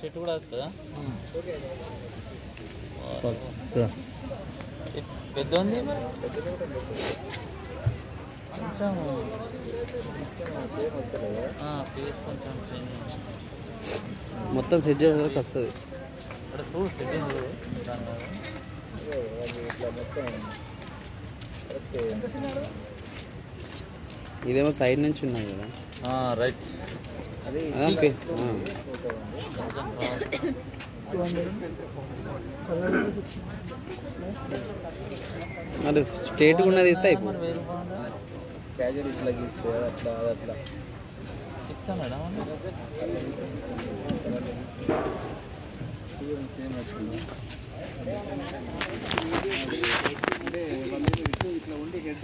Shirt కూడా పెద్ద ఉంది కొంచెం. ఫేస్ కొంచెం మొత్తం సెట్ చేసేసరికి వస్తుంది. ఇక్కడ చూడు మీద. ఇదేమో సైడ్ నుంచి ఉన్నాయి కదా. రైట్ అది అదే పే- ఆ. మరి స్ట్రేట్గా ఉన్నది ఇస్తే అయిపో మరి వేరు బాగుందా క్యాజువల్ ఇట్లా గీస్తే అట్లా అది అట్లా ఇస్తా మేడం సేమ్ వచ్చింది అంటే వాళ్ళు ఇటు ఇట్లా ఉండి హెడ్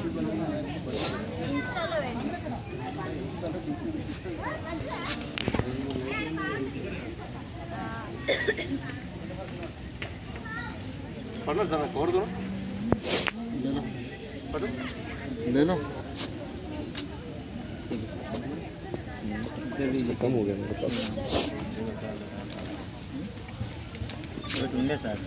గ్రేట్లో ఇన్స్టాలో పెట్టు. లేను खत्म हो गया मेरे पास ఒకటి ఉండే సార్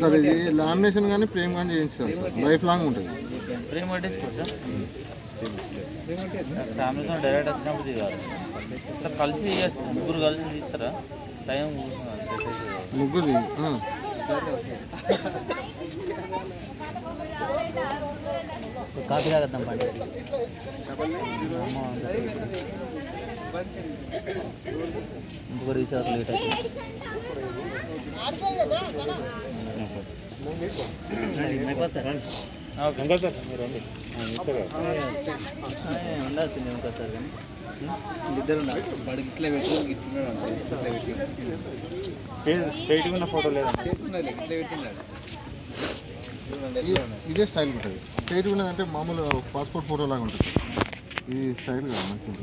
Sir ఇది లామినేషన్ కానీ ఫ్రేమ్ కానీ చేయించుకోవాలి సార్. లైఫ్ లాంగ్ ఉంటుంది ఫ్రేమ్ పట్టించుకోవచ్చా ఫ్యామిలీతో డైరెక్ట్ వచ్చినప్పుడు దిగాలి ఇట్లా కలిసి. ముగ్గురు కలిసి తీస్తారా? టైం ముగ్గురు కాఫీ తాగద్దాం పండి. ఇంకొకటి విషయాలు లేట్ ఉండాల్సింది ఇంకా సార్ కానీ. ఇద్దరు వాడికి ఇట్లా పెట్టి ఇట్లా ఇట్లా పెట్టి స్ట్రైట్గా ఉన్న ఫోటో లేదా? ఇట్లా పెట్టినాడు. ఇదే స్టైల్ ఉంటుంది. స్ట్రైట్ ఉన్నది అంటే మామూలు పాస్పోర్ట్ ఫోటో లాగా ఉంటుంది. ఇది స్టైల్ కాదు మంచిగా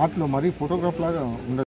ఆర్ట్లో మరీ ఫోటోగ్రాఫ్ లాగా ఉండదు.